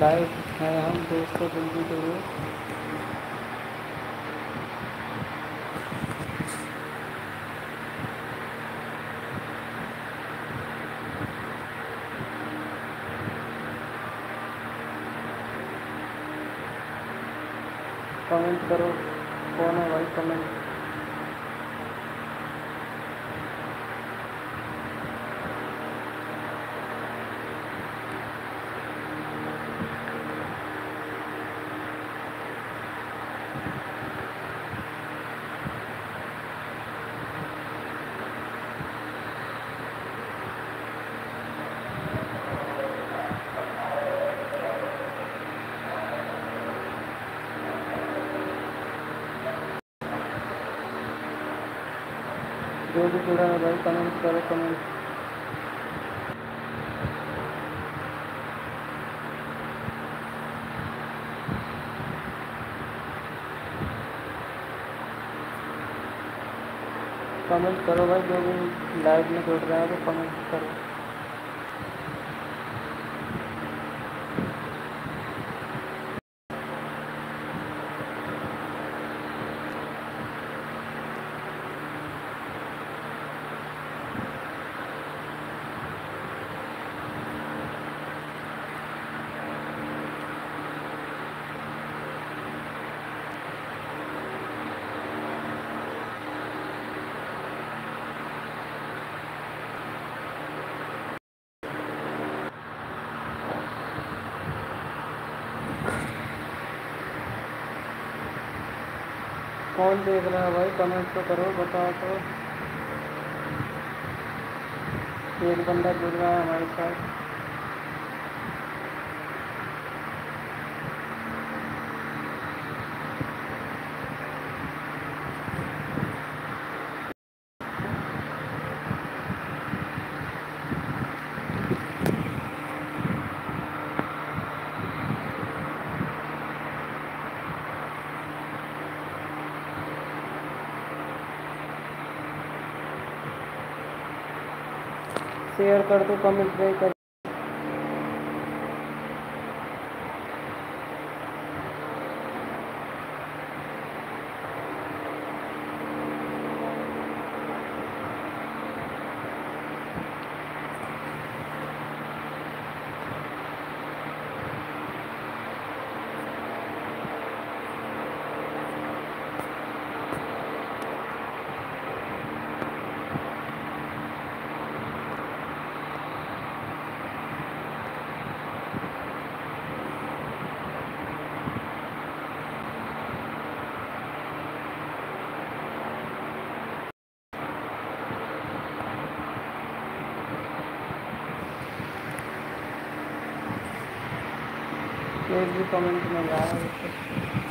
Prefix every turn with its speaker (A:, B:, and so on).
A: Live है हम दोस्तों जल्दी करो कमेंट करो कौन है भाई कमेंट? जो भी जुड़ा है भाई कमेंट करो कमेंट कमेंट करो भाई, जो भी लाइव में जुड़ रहा है तो कमेंट करो। कौन देख रहा है भाई? कमेंट तो करो, बताओ तो। एक बंदा जुड़ रहा है हमारे साथ। शेयर कर दो कमेंट भी कर एक भी कमेंट नहीं आया